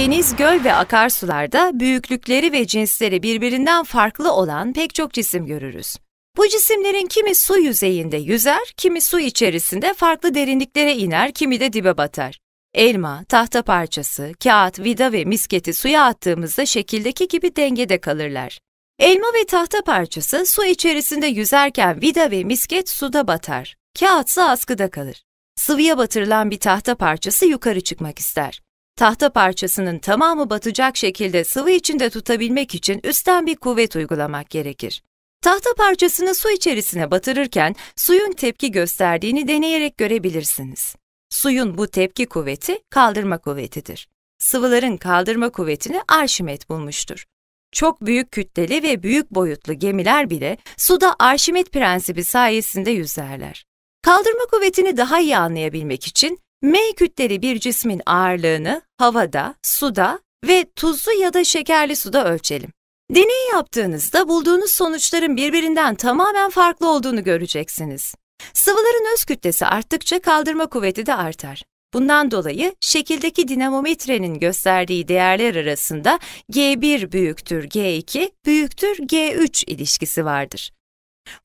deniz, göl ve akarsularda büyüklükleri ve cinsleri birbirinden farklı olan pek çok cisim görürüz. Bu cisimlerin kimi su yüzeyinde yüzer, kimi su içerisinde farklı derinliklere iner, kimi de dibe batar. Elma, tahta parçası, kağıt, vida ve misketi suya attığımızda şekildeki gibi dengede kalırlar. Elma ve tahta parçası su içerisinde yüzerken vida ve misket suda batar. Kağıtsa askıda kalır. Sıvıya batırılan bir tahta parçası yukarı çıkmak ister. Tahta parçasının tamamı batacak şekilde sıvı içinde tutabilmek için üstten bir kuvvet uygulamak gerekir. Tahta parçasını su içerisine batırırken suyun tepki gösterdiğini deneyerek görebilirsiniz. Suyun bu tepki kuvveti kaldırma kuvvetidir. Sıvıların kaldırma kuvvetini Arşimet bulmuştur. Çok büyük kütleli ve büyük boyutlu gemiler bile suda Arşimet prensibi sayesinde yüzerler. Kaldırma kuvvetini daha iyi anlayabilmek için M kütleli bir cismin ağırlığını havada, suda ve tuzlu ya da şekerli suda ölçelim. Deney yaptığınızda bulduğunuz sonuçların birbirinden tamamen farklı olduğunu göreceksiniz. Sıvıların öz kütlesi arttıkça kaldırma kuvveti de artar. Bundan dolayı şekildeki dinamometrenin gösterdiği değerler arasında G1 büyüktür G2 büyüktür G3 ilişkisi vardır.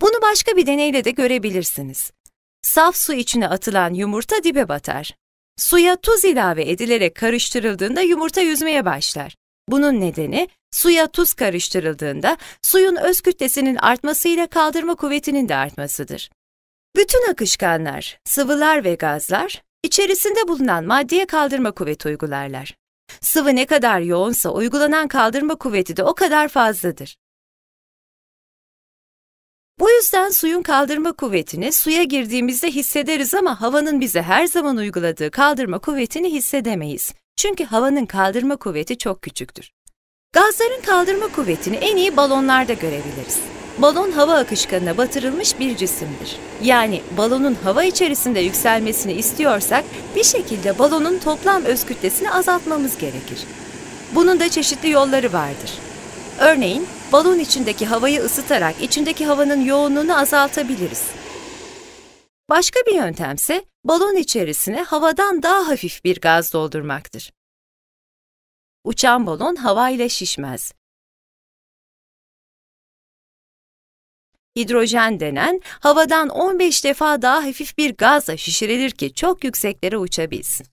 Bunu başka bir deneyle de görebilirsiniz. Saf su içine atılan yumurta dibe batar. Suya tuz ilave edilerek karıştırıldığında yumurta yüzmeye başlar. Bunun nedeni suya tuz karıştırıldığında suyun öz kütlesinin artmasıyla kaldırma kuvvetinin de artmasıdır. Bütün akışkanlar, sıvılar ve gazlar içerisinde bulunan maddeye kaldırma kuvveti uygularlar. Sıvı ne kadar yoğunsa uygulanan kaldırma kuvveti de o kadar fazladır. Yüzden suyun kaldırma kuvvetini suya girdiğimizde hissederiz ama havanın bize her zaman uyguladığı kaldırma kuvvetini hissedemeyiz. Çünkü havanın kaldırma kuvveti çok küçüktür. Gazların kaldırma kuvvetini en iyi balonlarda görebiliriz. Balon hava akışkanına batırılmış bir cisimdir. Yani balonun hava içerisinde yükselmesini istiyorsak bir şekilde balonun toplam öz kütlesini azaltmamız gerekir. Bunun da çeşitli yolları vardır. Örneğin balon içindeki havayı ısıtarak içindeki havanın yoğunluğunu azaltabiliriz. Başka bir yöntemse balon içerisine havadan daha hafif bir gaz doldurmaktır. Uçan balon havayla şişmez. Hidrojen denen havadan 15 defa daha hafif bir gazla şişirilir ki çok yükseklere uçabilsin.